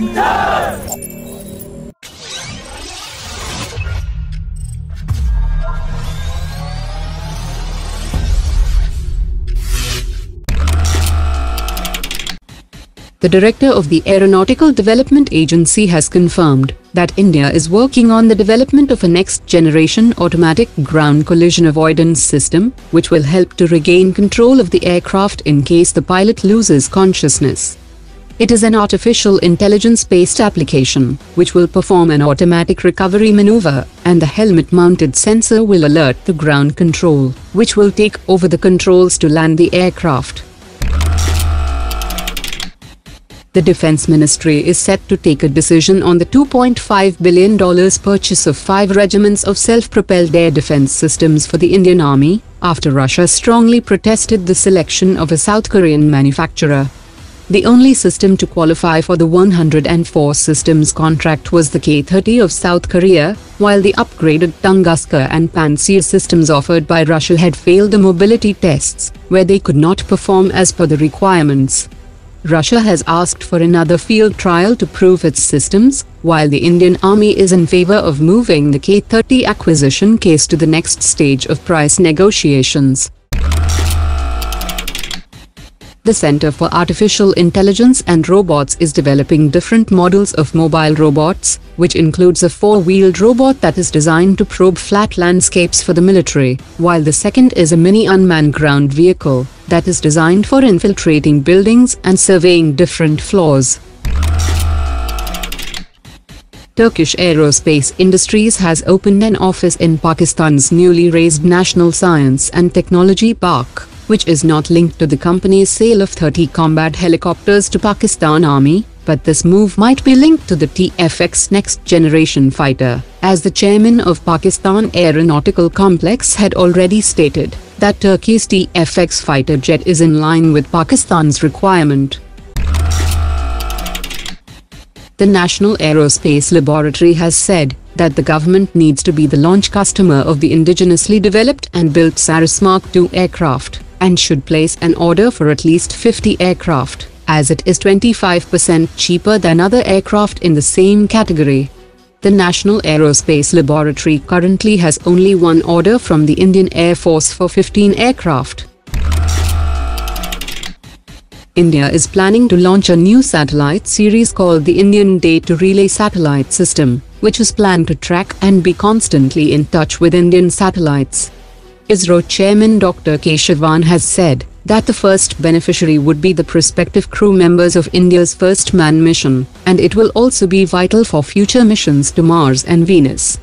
The director of the Aeronautical Development Agency has confirmed that India is working on the development of a next generation automatic ground collision avoidance system, which will help to regain control of the aircraft in case the pilot loses consciousness. It is an artificial intelligence based application, which will perform an automatic recovery maneuver, and the helmet mounted sensor will alert the ground control, which will take over the controls to land the aircraft. The Defense Ministry is set to take a decision on the $2.5 billion purchase of five regiments of self-propelled air defense systems for the Indian Army, after Russia strongly protested the selection of a South Korean manufacturer. The only system to qualify for the 104 systems contract was the K-30 of South Korea, while the upgraded Tunguska and Pantsir systems offered by Russia had failed the mobility tests, where they could not perform as per the requirements. Russia has asked for another field trial to prove its systems, while the Indian Army is in favor of moving the K-30 acquisition case to the next stage of price negotiations. The Center for Artificial Intelligence and Robots is developing different models of mobile robots, which includes a four-wheeled robot that is designed to probe flat landscapes for the military, while the second is a mini unmanned ground vehicle that is designed for infiltrating buildings and surveying different floors. Turkish Aerospace Industries has opened an office in Pakistan's newly raised National Science and Technology Park which is not linked to the company's sale of 30 combat helicopters to Pakistan Army, but this move might be linked to the TFX next generation fighter, as the chairman of Pakistan Aeronautical Complex had already stated that Turkey's TFX fighter jet is in line with Pakistan's requirement. The National Aerospace Laboratory has said that the government needs to be the launch customer of the indigenously developed and built Saras Mark II aircraft and should place an order for at least 50 aircraft, as it is 25% cheaper than other aircraft in the same category. The National Aerospace Laboratory currently has only one order from the Indian Air Force for 15 aircraft. India is planning to launch a new satellite series called the Indian Data Relay Satellite System, which is planned to track and be constantly in touch with Indian satellites. ISRO chairman Dr. K. Sivan has said that the first beneficiary would be the prospective crew members of India's first manned mission, and it will also be vital for future missions to Mars and Venus.